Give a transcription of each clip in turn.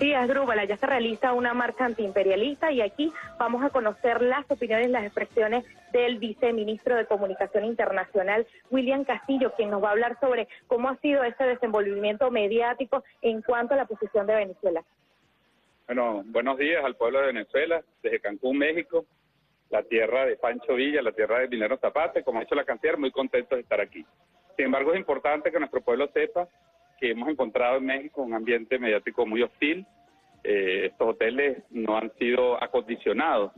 Sí, Asdrúbala, ya se realiza una marcha antiimperialista y aquí vamos a conocer las opiniones, las expresiones del viceministro de Comunicación Internacional, William Castillo, quien nos va a hablar sobre cómo ha sido ese desenvolvimiento mediático en cuanto a la posición de Venezuela. Bueno, buenos días al pueblo de Venezuela, desde Cancún, México, la tierra de Pancho Villa, la tierra de Minero Zapate, como ha hecho la cantera, muy contentos de estar aquí. Sin embargo, es importante que nuestro pueblo sepa que hemos encontrado en México un ambiente mediático muy hostil. Eh, estos hoteles no han sido acondicionados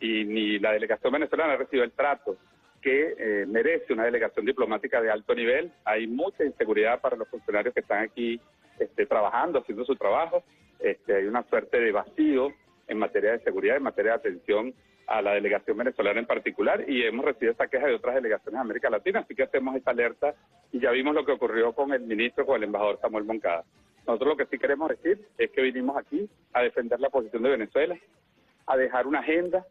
y ni la delegación venezolana ha recibido el trato que eh, merece una delegación diplomática de alto nivel. Hay mucha inseguridad para los funcionarios que están aquí este, trabajando, haciendo su trabajo. Este, hay una suerte de vacío en materia de seguridad, en materia de atención a la delegación venezolana en particular y hemos recibido esta queja de otras delegaciones de América Latina, así que hacemos esta alerta y ya vimos lo que ocurrió con el ministro, con el embajador Samuel Moncada. Nosotros lo que sí queremos decir es que vinimos aquí a defender la posición de Venezuela, a dejar una agenda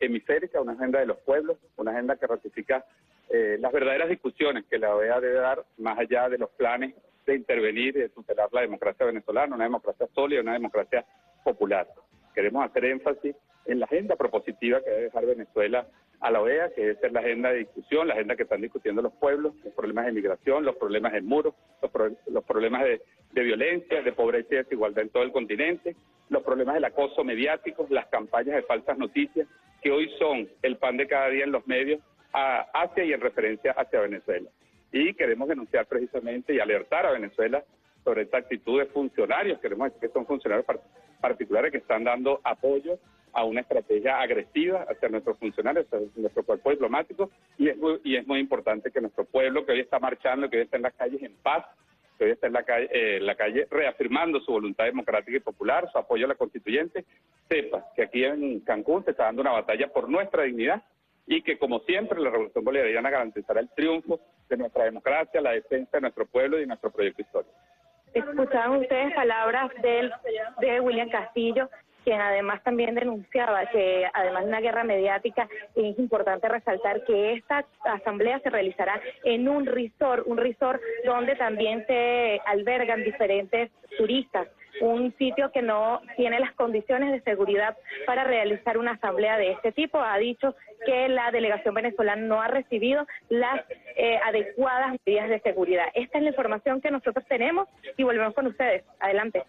hemisférica, una agenda de los pueblos, una agenda que ratifica eh, las verdaderas discusiones que la OEA debe dar más allá de los planes de intervenir y de tutelar la democracia venezolana, una democracia sólida, una democracia popular. Queremos hacer énfasis en la agenda propositiva que debe dejar Venezuela a la OEA, que debe ser la agenda de discusión, la agenda que están discutiendo los pueblos, los problemas de migración, los problemas del muro, los, problemas de, violencia, de pobreza y desigualdad en todo el continente, los problemas del acoso mediático, las campañas de falsas noticias, que hoy son el pan de cada día en los medios hacia y en referencia hacia Venezuela. Y queremos denunciar precisamente y alertar a Venezuela sobre esta actitud de funcionarios, queremos decir que son funcionarios particulares que están dando apoyo a una estrategia agresiva hacia nuestros funcionarios, hacia nuestro cuerpo diplomático, y es, muy, y es muy importante que nuestro pueblo, que hoy está marchando, que hoy está en las calles en paz, que hoy está en la calle, eh, la calle reafirmando su voluntad democrática y popular, su apoyo a la constituyente, sepa que aquí en Cancún se está dando una batalla por nuestra dignidad y que, como siempre, la Revolución Bolivariana garantizará el triunfo de nuestra democracia, la defensa de nuestro pueblo y de nuestro proyecto histórico. Escuchaban ustedes palabras del, de William Castillo, quien además también denunciaba que además de una guerra mediática es importante resaltar que esta asamblea se realizará en un resort, un resort donde también se albergan diferentes turistas un sitio que no tiene las condiciones de seguridad para realizar una asamblea de este tipo. Ha dicho que la delegación venezolana no ha recibido las eh, adecuadas medidas de seguridad. Esta es la información que nosotros tenemos y volvemos con ustedes. Adelante.